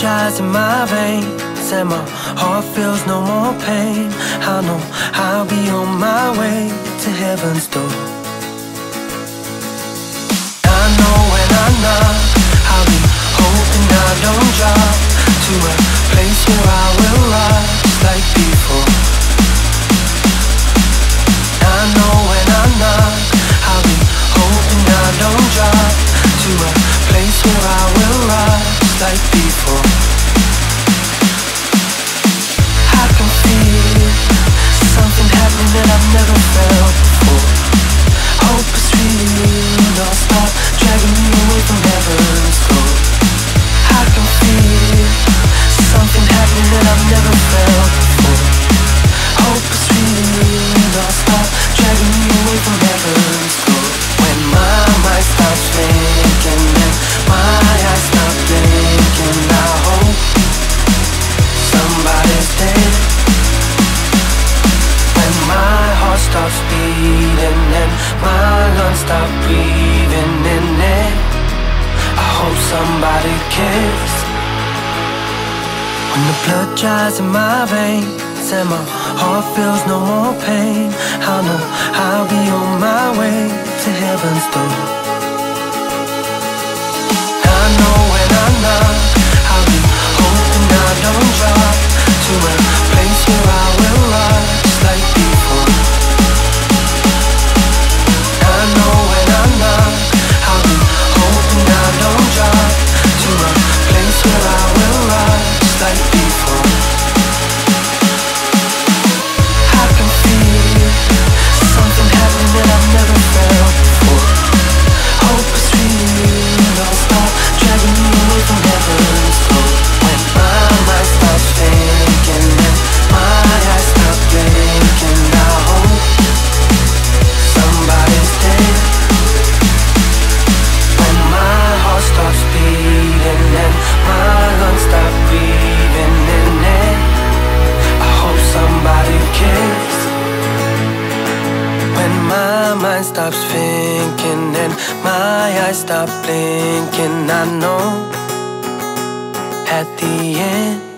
energize in my veins And my heart feels no more pain. I know I'll be on my way to heaven's door. understand When my heart stops beating and my lungs stop breathing in it I hope somebody cares. When the blood dries in my veins and my heart feels no more pain I know I'll be on my way to heaven's door. mind stops thinking and my eyes stop blinking I know. At the end